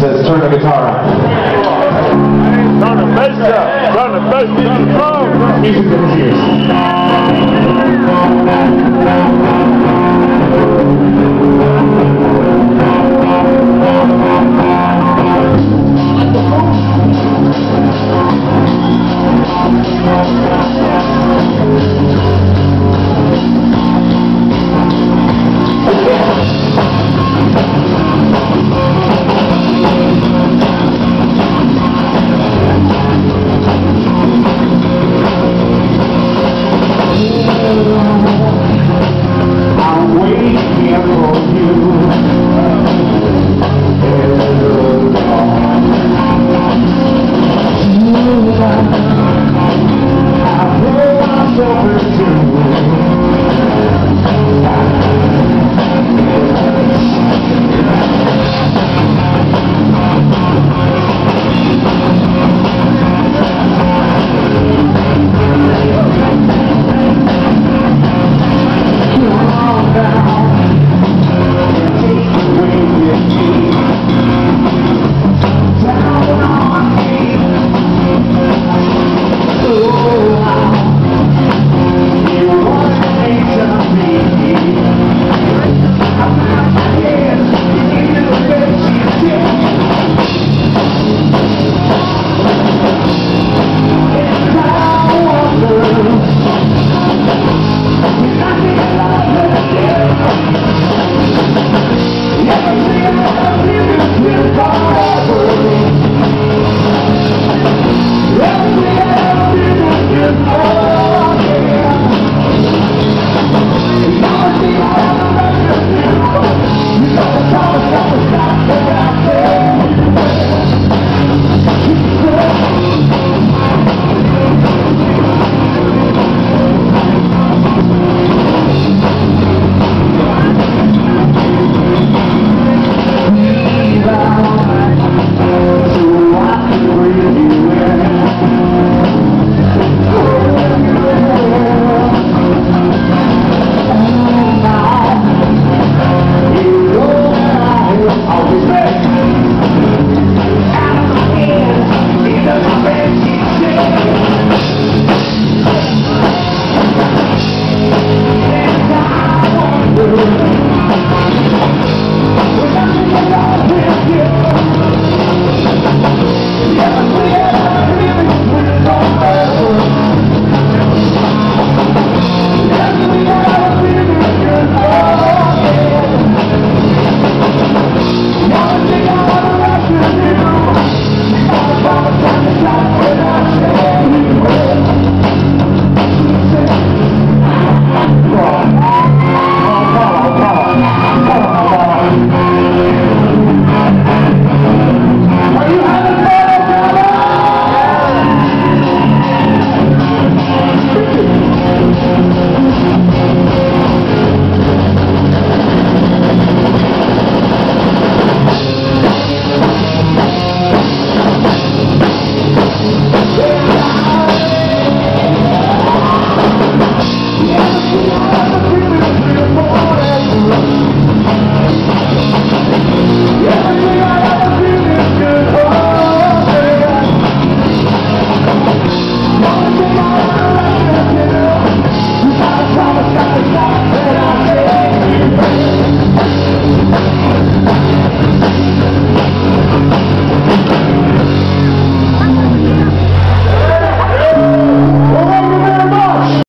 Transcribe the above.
says, turn the guitar on. Turn the bass up. Turn the bass. Turn the drum. Music to the ears.